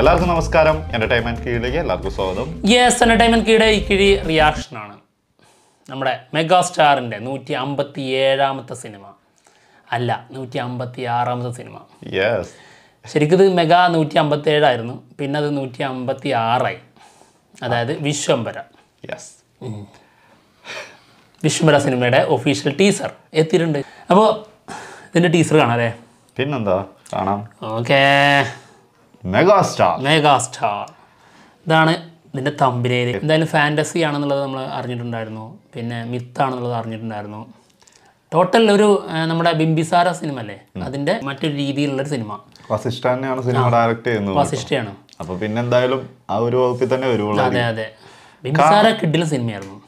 എല്ലാവർക്കും നമസ്കാരം. എന്റർടൈൻമെന്റ് കീഴിലേക്ക് എല്ലാവർക്കും സ്വാഗതം. യെസ് എന്റർടൈൻമെന്റ് കീഴെ ഈ കിഴി റിയാക്ഷൻ ആണ്. നമ്മുടെ മെഗാ സ്റ്റാറിന്റെ നൂറ്റി അമ്പത്തി ഏഴാമത്തെ സിനിമ അല്ല നൂറ്റി അമ്പത്തി ആറാമത്തെ സിനിമ യെസ് ശരിക്കും ഇത് മെഗാ നൂറ്റി അമ്പത്തി ഏഴായിരുന്നു പിന്നെ അത് നൂറ്റി അമ്പത്തി ആറായി അതായത് വിശ്വംബര യെസ് വിശ്വംബര സിനിമയുടെ ഒഫീഷ്യൽ ടീസർ എത്തിയിട്ടുണ്ട്. അപ്പോൾ ഇതിന്റെ ടീസർ കാണാം അല്ലേ? പിന്നെന്താ? കാണാം. Okay mega star mega star ഇതാണ് ഇതിന്റെ തമ്പിനേര് എന്തായാലും ഫാന്റസി ആണെന്നുള്ളത് നമ്മൾ അറിഞ്ഞിട്ടുണ്ടായിരുന്നു. പിന്നെ മിത്ത് ആണെന്നുള്ളത് അറിഞ്ഞിട്ടുണ്ടായിരുന്നു. ടോട്ടൽ ഒരു നമ്മുടെ ബിംബിസാര സിനിമ അല്ലേ അതിന്റെ മറ്റൊരു രീതിയിലുള്ള സിനിമ. വസിഷ്ഠ തന്നെയാണ് സിനിമ ഡയറക്ട് ചെയ്യുന്നത് വസിഷ്ഠയാണ്. അപ്പൊ പിന്നെ എന്തായാലും ആ ഒരു വകുപ്പിൽ തന്നെ വരുവുള്ളൂ അതെ അതെ. ബിംബിസാര കിഡിലെ സിനിമയായിരുന്നു.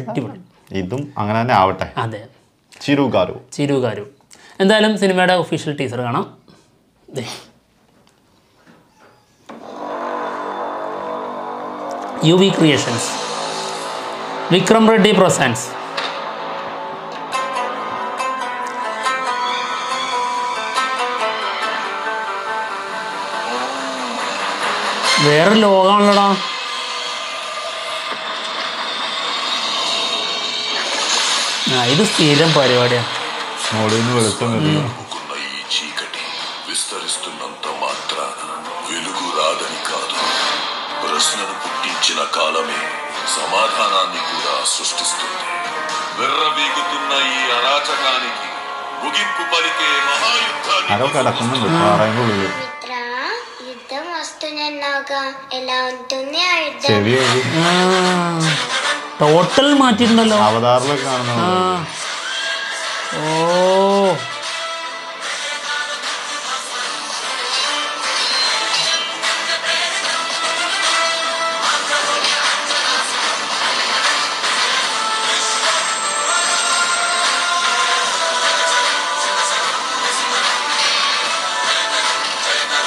അടിപൊളി. ഇതും അങ്ങനെ തന്നെ ആവട്ടെ. അതെ. ചിരുകാരു. ചിരുകാരു. എന്തായാലും സിനിമയുടെ ഒഫീഷ്യൽ ടീച്ചർ കാണാം. U V creations Vikram Reddy പ്രൊസാൻസ് വേറെ ലോകമാണല്ലോടാ ആ ഇത് സ്ഥിരം പരിപാടിയാണ് മോളിൽ നിന്ന് വെളിച്ചം വരുന്നു కమ్ముకున్న ఈ చీకటి విస్తరిస్తున్నంత మాత్రాన వెలుగు రాదని కాదు ప్రశ్నను పుట్టించిన కాలమే సమాధానాన్ని కూడా సృష్టిస్తుంది వెర్రవీగుతున్న ఈ అరాచకానికి ముగింపు పలికే మహాయుద్ధాన్ని ആരോ കിടക്കുന്നുണ്ട് പാറയുടെ ഉള്ളില് మిత్ర యుద్ధం వస్తుందన్నావుగా ఎలా ఉంటుంది ఆ యుద్ధం ചെവി വഴി ടോട്ടൽ മാറ്റിയിട്ടുണ്ടല്ലോ അവതാറിലൊക്കെ കാണുന്ന ആ. പോലെ. ഓ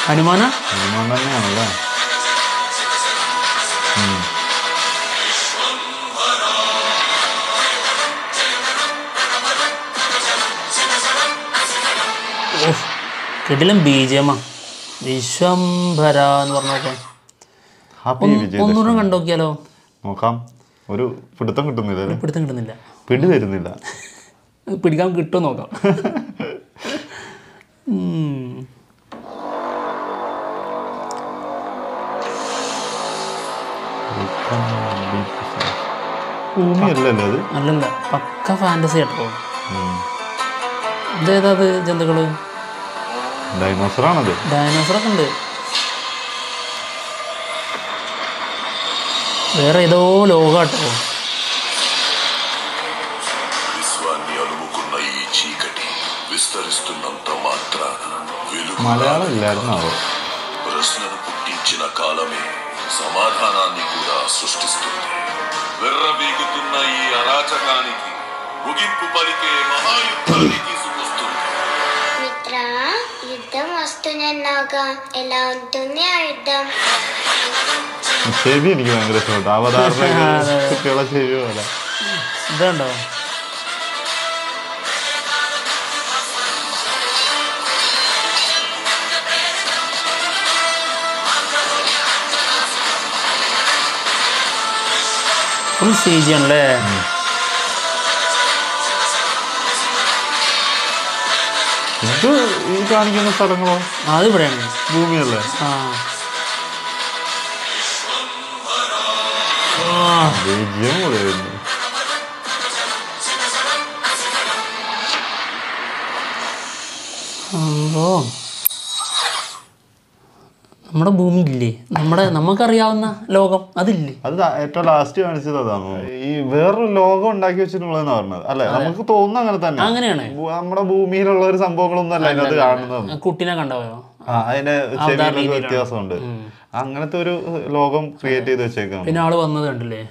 ഹനുമാന? ഹനുമാൻ തന്നെയാണല്ലേ? കിടിലും ബീജമാ. വിശ്വംഭര എന്ന് പറഞ്ഞോക്കെ ഒന്നൂറും കണ്ടു ഒന്നുകൂടെ കണ്ടോക്കിയാലോ നോക്കാം. ഒരു പിടുത്തം കിട്ടുന്നില്ല പിടുത്തം കിട്ടുന്നില്ല. പിടി വരുന്നില്ല പിടിക്കാൻ കിട്ടുമോ നോക്കാം. ഭൂമിയല്ലല്ലേ അത്. അല്ലല്ല പക്ക ഫാന്റസി കേട്ടോ ഇതേതാത് ജന്തുക്കൾ ഡൈനോസറാണത് ഡൈനോസറൊക്കെ ഉണ്ട്. വേറെ ഏതോ ലോകാട്ടോ മലയാളം ഇല്ലായിരുന്നോ പ്രശ്നം കാലമേ సమాధానాన్ని కూడా సృష్టిస్తుంది. వెర్రబీగుతున్న ఈ అరాచకానికి ముగింపు పలికే మహాయుద్ధాన్ని తీసుకొస్తుంది. మిత్ర యుద్ధం వస్తుందన్నాగా ఎలా ఉంటుంది ఆ యుద్ధం? చెవి değil ki ben Gresol. Full CG G ആണല്ലേ ഇത് ഈ കാണിക്കുന്ന സ്ഥലങ്ങളോ? അത് ഇവിടെയാണ്. ഭൂമിയല്ലേ? ആ. ബീജിയം പൊളിയായിരുന്നു അമ്പോ. നമ്മുടെ ഭൂമി ഇല്ലേ നമ്മുടെ നമുക്കറിയാവുന്ന ലോകം അതില്ലേ? അത് ഏറ്റവും ലാസ്റ്റ് കാണിച്ചത് അതാണ്. ഈ വേറൊരു ലോകം ഉണ്ടാക്കി വെച്ചിട്ടുള്ളതെന്ന് പറഞ്ഞത്. അല്ലെ? നമുക്ക് തോന്നുന്നു അങ്ങനെ തന്നെ. അങ്ങനെയാണ്. നമ്മുടെ ഭൂമിയിലുള്ള ഒരു സംഭവങ്ങളൊന്നും അല്ല അതിനകത്ത് കാണുന്നത്. കുട്ടിനെ കണ്ടോയോ അതിന്റെ വ്യത്യാസമുണ്ട്. അങ്ങനത്തെ ഒരു ലോകം ക്രിയേറ്റ് ചെയ്ത് വെച്ചേക്കാം പിന്നെ ആൾ വന്നത് കണ്ടില്ലേ?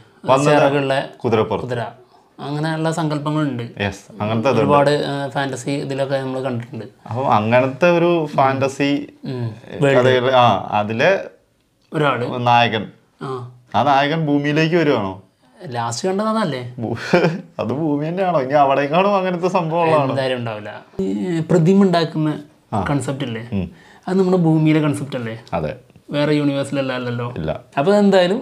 കുതിരപ്പുറം കുതിര. അങ്ങനെയുള്ള സങ്കല്പങ്ങളുണ്ട്. അങ്ങനത്തെ ഒരുപാട് ഫാന്റസി ഇതിലൊക്കെ നമ്മൾ കണ്ടിട്ടുണ്ട്. അപ്പൊ അങ്ങനത്തെ ഒരു ഫാന്റസി ആ അതിലെ ഒരാൾ. നായകൻ. ആ. നായകൻ ഭൂമിയിലേക്ക് വരുവാണോ? ലാസ്റ്റ് കണ്ടതാണല്ലേ അത് ഭൂമി തന്നെയാണോ? ഇനി അവിടെക്കാണോ അങ്ങനത്തെ സംഭവം എന്തായാലും ഉണ്ടാവില്ല. പ്രതിമ ഉണ്ടാക്കുന്ന കൺസെപ്റ്റ് അല്ലേ അത് നമ്മുടെ ഭൂമിയിലെ കൺസെപ്റ്റ് അല്ലേ? അതെ. വേറെ യൂണിവേഴ്സിലല്ലോ ഇല്ല. അപ്പോൾ എന്തായാലും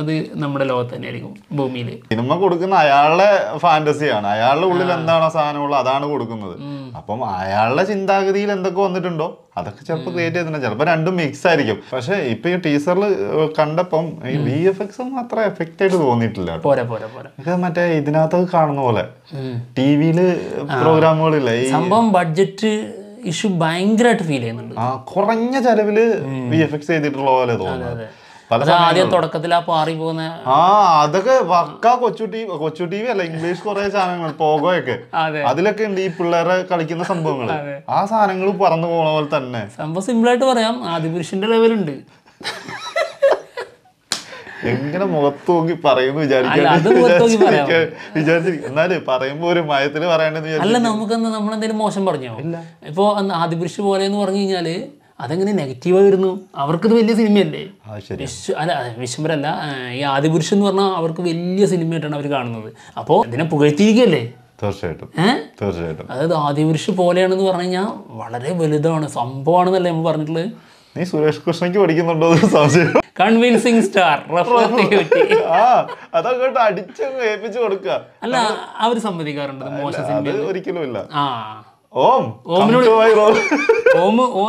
അത് നമ്മുടെ ലോകത്ത് തന്നെ ആയിരിക്കും ഭൂമിയിൽ സിനിമ കൊടുക്കുന്ന അയാളുടെ ഫാന്റസിയാണ്. അയാളുടെ ഉള്ളിൽ എന്താണോ സാധനമുള്ളത് അതാണ് കൊടുക്കുന്നത്. അപ്പം അയാളുടെ ചിന്താഗതിയിൽ എന്തൊക്കെ വന്നിട്ടുണ്ടോ? അതൊക്കെ ചിലപ്പോൾ ക്രിയേറ്റ് ചെയ്തിട്ടുണ്ട്. ചിലപ്പോൾ രണ്ടും മിക്സ് ആയിരിക്കും. പക്ഷെ ഇപ്പൊ ഈ ടീച്ചറിൽ കണ്ടപ്പം ഈ വി എഫ് എക്സ് ഒന്നും അത്ര എഫക്റ്റ് ആയിട്ട് തോന്നിയിട്ടില്ല കേട്ടോ. പോരാ പോരാ പോരാ. ഇത് മറ്റേ ഇതിനകത്ത് കാണുന്ന പോലെ. ടി വിയിൽ പ്രോഗ്രാമുകളില്ലേ. ഈ സംഭവം ബഡ്ജറ്റ് ഇഷ്യൂ ഭയങ്കരമായിട്ട് ഫീൽ ചെയ്യുന്നുണ്ട്. ആ കുറഞ്ഞ ചെലവിൽ വി എഫ് എക്സ് ചെയ്തിട്ടുള്ള പോലെ തോന്നുന്നു. ആദ്യം തുടക്കത്തിൽ ആ പാറി പോകുന്ന ആ അതൊക്കെ വക്ക കൊച്ചു ടി കൊച്ചു ടി വി അല്ല ഇംഗ്ലീഷ് കുറെ സാധനങ്ങൾ പോകോയൊക്കെ. അതെ. അതിലൊക്കെ ഉണ്ട് ഈ പിള്ളേരെ കളിക്കുന്ന സംഭവങ്ങൾ ആ സാധനങ്ങൾ പറന്നു പോണ പോലെ തന്നെ. സംഭവം സിമ്പിൾ ആയിട്ട് പറയാം ആദിപുരുഷന്റെ ലെവലുണ്ട്. എങ്ങനെ മുഖത്ത് നോക്കി പറയുന്നു. വിചാരിച്ചിരിക്കും എന്നാൽ പറയുമ്പോ ഒരു മയത്തിൽ പറയണ്ടെന്ന് അല്ല നമുക്കെന്ന് നമ്മളെന്തെങ്കിലും മോശം പറഞ്ഞോ? ഇപ്പൊ ആദിപുരുഷ് പോലെ എന്ന് പറഞ്ഞു കഴിഞ്ഞാൽ അതെങ്ങനെ നെഗറ്റീവായി വരുന്നു അവർക്കിത് വലിയ സിനിമയല്ലേ? വിശ്വ അല്ല വിശ്വംബരല്ല ഈ ആദിപുരുഷൻ എന്ന് പറഞ്ഞാൽ അവർക്ക് വലിയ സിനിമയായിട്ടാണ് അവർ കാണുന്നത്. അപ്പോൾ ഇതിനെ പുകഴ്ത്തിയിരിക്കുകയല്ലേ? തീർച്ചയായിട്ടും. തീർച്ചയായിട്ടും. അതായത് ആദിപുരുഷ് പോലെയാണെന്ന് പറഞ്ഞു കഴിഞ്ഞാൽ വളരെ വലുതാണ് സംഭവമാണെന്നല്ലേ നമ്മൾ പറഞ്ഞിട്ടുള്ളത്. നീ സുരേഷ് കൃഷ്ണയ്ക്ക് പഠിക്കുന്നുണ്ടോ സംശയം. കൺവിൻസിങ് സ്റ്റാർ അതങ്ങോട്ട് അടിച്ച് ഏൽപ്പിച്ചു കൊടുക്കുക. അല്ല അവർ സമ്മതിക്കാറുണ്ട് മോശം ഒരിക്കലും ഇല്ല ഓം ഓമിനോട് ഓം. ഓ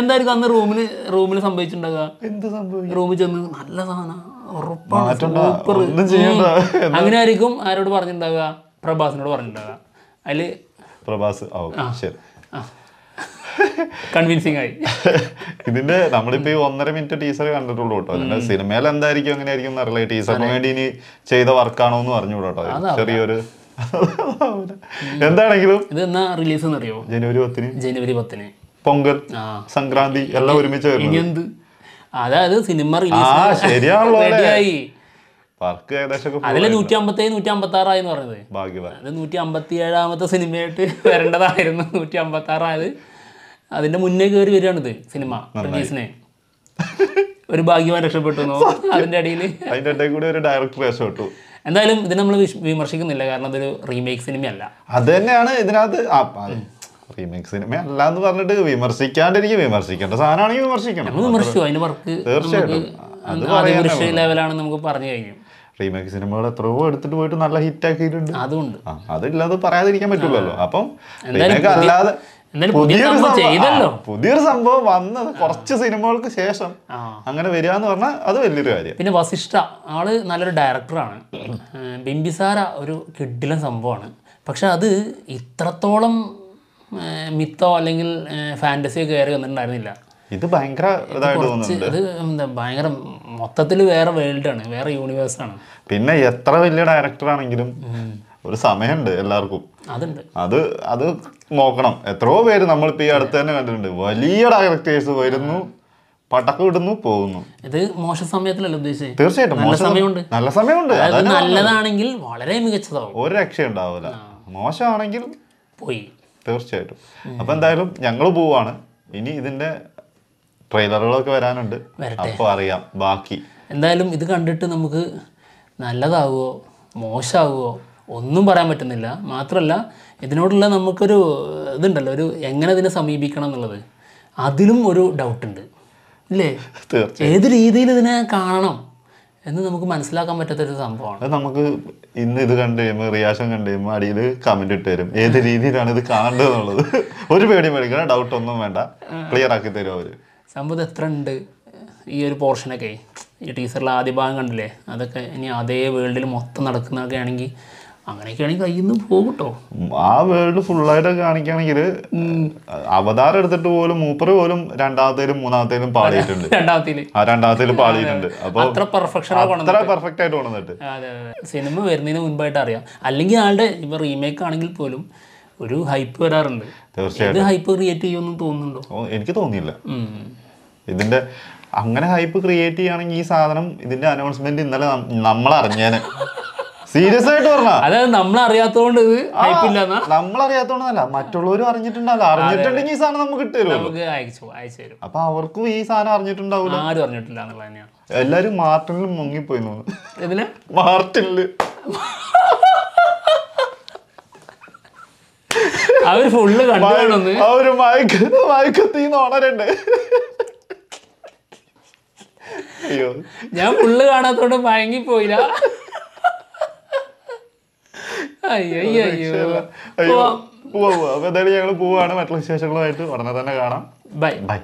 എന്തായിരിക്കും അന്ന് റൂമിൽ റൂമിൽ സംഭവിച്ചിട്ടുണ്ടാകുക എന്ത് സംഭവിക്കും? റൂമിൽ ചെന്ന് നല്ല സാധനം ഉറപ്പാണ് സൂപ്പർ ഒന്നും ചെയ്യണ്ട. അങ്ങനെ ആയിരിക്കും ആരോട് പറഞ്ഞിട്ടുണ്ടാവുക? പ്രഭാസിനോട് പറഞ്ഞിട്ടുണ്ടാവുക. അതിൽ പ്രഭാസ് ശരി. കൺവിൻസിങ് ആയി ഇതിന്റെ നമ്മളിപ്പോ ഈ ഒന്നര മിനിറ്റ് ടീസർ കണ്ടിട്ടുള്ളൂ കേട്ടോ. അതിന്റെ സിനിമയിൽ എന്തായിരിക്കും എങ്ങനെയായിരിക്കും എന്നറിയില്ല അറിയില്ല. ടീസറിന് വേണ്ടി ഇനി ചെയ്ത വർക്കാണോ എന്ന് പറഞ്ഞുകൂടാ കേട്ടോ. ചെറിയൊരു എന്താണെങ്കിലും ഇത് എന്നാ റിലീസ് എന്നറിയോ ജനുവരി പത്തിന്. ജനുവരി പത്തിന്. പൊങ്കൽ സംക്രാന്തി എല്ലാം ഒരുമിച്ച് വരുന്നത്. അതായത് സിനിമ അതിൽ നൂറ്റി അമ്പത്തേഴ് അമ്പത്തി ആറായി എന്ന് പറഞ്ഞത് ഭാഗ്യവാൻ. അത് നൂറ്റി അമ്പത്തി ഏഴാമത്തെ സിനിമയായിട്ട് വരേണ്ടതായിരുന്നു. നൂറ്റി അമ്പത്തി ആറായത് അതിന്റെ മുന്നേ കയറി വരികയാണിത് സിനിമ റിലീസിനെ ഒരു ഭാഗ്യമായി രക്ഷപ്പെട്ടു അതിന്റെ അടിയിൽ അതിന്റെ ഇടയിൽ കൂടി ഒരു ഡയറക്ടർ രക്ഷപ്പെട്ടു. എന്തായാലും ഇത് നമ്മൾ വിമർശിക്കുന്നില്ല. കാരണം അതൊരു റീമേക്ക് സിനിമയല്ല. അത് തന്നെയാണ് ഇതിനകത്ത്. റീമേക്ക് സിനിമ അല്ല എന്ന് പറഞ്ഞിട്ട് വിമർശിക്കാണ്ടിരിക്കും വിമർശിക്കേണ്ട സാധനമാണെങ്കിൽ വിമർശിക്കണം. വിമർശിച്ചു അതിന്റെ വർക്ക് തീർച്ചയായിട്ടും. അത് ആദ്യ ലെവലാണെന്ന് നമുക്ക് പറഞ്ഞു കഴിഞ്ഞു. റീമേക്ക് സിനിമകൾ എത്രയോ എടുത്തിട്ട് പോയിട്ട് നല്ല ഹിറ്റ് ആക്കിയിട്ടുണ്ട് അതുകൊണ്ട് അതില്ലാതെ പറയാതിരിക്കാൻ പറ്റില്ലല്ലോ അപ്പം അല്ലാതെ പുതിയ പുതിയൊരു പുതിയൊരു സംഭവം വന്നത് കുറച്ച് സിനിമകൾക്ക് ശേഷം അങ്ങനെ വരിക എന്ന് പറഞ്ഞാൽ അത് വലിയൊരു കാര്യം. പിന്നെ വസിഷ്ഠ ആൾ നല്ലൊരു ഡയറക്ടറാണ്. ബിംബിസാര ഒരു കിഡിലെ സംഭവമാണ്. പക്ഷെ അത് ഇത്രത്തോളം മിത്തോ അല്ലെങ്കിൽ ഫാന്റസിയോ കയറി വന്നിട്ടുണ്ടായിരുന്നില്ല. ഇത് ഭയങ്കര ഇത് എന്താ ഭയങ്കര മൊത്തത്തിൽ വേറെ വേൾഡാണ് വേറെ യൂണിവേഴ്സാണ് പിന്നെ എത്ര വലിയ ഡയറക്ടർ ആണെങ്കിലും ഒരു സമയമുണ്ട് എല്ലാവർക്കും. അതുണ്ട്. അത് അത് നോക്കണം. എത്രയോ പേര് നമ്മളിപ്പോ ഈ അടുത്ത് തന്നെ കണ്ടിട്ടുണ്ട്. വലിയ ഡയറക്ടേഴ്സ് വരുന്നു പടക്കം ഇടുന്നു പോകുന്നു. ഇത് മോശ സമയത്തിലല്ല ഉദ്ദേശിച്ചത്? തീർച്ചയായിട്ടും. നല്ല സമയമുണ്ട്. നല്ല സമയമുണ്ട്. നല്ലതാണെങ്കിൽ വളരെ മികച്ചതാവും. ഒരു രക്ഷ ഉണ്ടാവില്ല മോശമാണെങ്കിൽ പോയി. തീർച്ചയായിട്ടും. അപ്പൊ എന്തായാലും ഞങ്ങൾ പോവാണ്. ഇനി ഇതിന്റെ ട്രെയിലറുകളൊക്കെ വരാനുണ്ട്. അപ്പോൾ അപ്പൊ അറിയാം. ബാക്കി. എന്തായാലും ഇത് കണ്ടിട്ട് നമുക്ക് നല്ലതാവുമോ മോശമാവുമോ ഒന്നും പറയാൻ പറ്റുന്നില്ല. മാത്രമല്ല ഇതിനോടുള്ള നമുക്കൊരു ഇതുണ്ടല്ലോ. ഒരു എങ്ങനെ ഇതിനെ സമീപിക്കണം എന്നുള്ളത്. അതിലും ഒരു ഡൗട്ടുണ്ട് ഇല്ലേ? ഏത് രീതിയിൽ ഇതിനെ കാണണം? എന്ന് നമുക്ക് മനസ്സിലാക്കാൻ പറ്റാത്തൊരു സംഭവമാണ്. അത് നമുക്ക് ഇന്ന് ഇത് കണ്ടു കഴിയുമ്പോൾ റിയാക്ഷൻ കണ്ടു കഴിയുമ്പോൾ അടിയിൽ കമന്റ് ഇട്ട് തരും. ഏത് രീതിയിലാണ് ഇത് കാണേണ്ടത് എന്നുള്ളത് ഒരു പേടി മേടിക്കണ ഡൗട്ട് ഒന്നും വേണ്ട. ക്ലിയർ ആക്കി തരും അവർ. സംഭവം എത്ര ഉണ്ട്? ഈ ഒരു പോർഷനൊക്കെ ഈ ടീച്ചറിലെ ആദ്യ ഭാഗം കണ്ടില്ലേ? അതൊക്കെ ഇനി അതേ വേൾഡിൽ മൊത്തം നടക്കുന്നതൊക്കെ ആണെങ്കിൽ അങ്ങനെയൊക്കെ ആണെങ്കിൽ കയ്യിൽ നിന്ന് പോകും കേട്ടോ ആ വേൾഡ് ഫുള്ളായിട്ട് കാണിക്കുകയാണെങ്കിൽ അവതാരം എടുത്തിട്ട് പോലും മൂപ്പർ പോലും രണ്ടാമത്തേലും മൂന്നാമത്തേലും പാടിയിട്ടുണ്ട് രണ്ടാമത്തേൽ. ആ രണ്ടാമത്തേലും പാടിയിട്ടുണ്ട് അപ്പൊ അത്ര പെർഫെക്ഷൻ അത്ര പെർഫെക്റ്റ് ആയിട്ട് കൊണ്ടുവന്നിട്ട്. സിനിമ വരുന്നതിന് മുൻപായിട്ട് അറിയാം. അല്ലെങ്കിൽ ആളുടെ ഇപ്പൊ റീമേക്ക് ആണെങ്കിൽ പോലും ഒരു ഹൈപ്പ് വരാറുണ്ട്. തീർച്ചയായിട്ടും. ഹൈപ്പ് ക്രിയേറ്റ് ചെയ്യുമെന്ന് തോന്നുന്നുണ്ടോ? എനിക്ക് തോന്നിയില്ല. ഇതിന്റെ അങ്ങനെ ഹൈപ്പ് ക്രിയേറ്റ് ചെയ്യുകയാണെങ്കിൽ ഈ സാധനം ഇതിന്റെ അനൗൺസ്മെന്റ് ഇന്നലെ നമ്മൾ അറിഞ്ഞേനെ സീരിയസ് ആയിട്ട് പറഞ്ഞ? അതായത് നമ്മൾ അറിയാത്തതുകൊണ്ട് ഇത് നമ്മൾ അറിയാത്തോണ്ടല്ല മറ്റുള്ളവരും അറിഞ്ഞിട്ടുണ്ടാവില്ല. അറിഞ്ഞിട്ടുണ്ടെങ്കിൽ ഈ സാധനം നമുക്ക് കിട്ടുമല്ലോ നമുക്ക് അയച്ചു അയച്ചു തരും. അപ്പൊ അവർക്കും ഈ സാധനം അറിഞ്ഞിട്ടുണ്ടാവില്ല ആരും അറിഞ്ഞിട്ടില്ല എന്നുള്ളത് തന്നെയാണ്. എല്ലാരും മാർട്ടിനിൽ മുങ്ങിപ്പോയി തോന്നുന്നു മാർട്ടിനിൽ. അവർ ഫുള്ള് കണ്ടു കാണുന്നു. ആ ഒരു മയക്ക മയക്കത്തീന്ന് ഉണരണ്ട്. ഞാൻ ഫുള്ള് കാണാത്തോണ്ട് മയങ്ങിപ്പോയില്ല. അയ്യോ അയ്യോ. അയ്യോ. അപ്പൊ എന്തായാലും ഞങ്ങൾ പോവാണ്. മറ്റുള്ള വിശേഷങ്ങളുമായിട്ട് ഉടനെ തന്നെ കാണാം. ബൈ. ബൈ.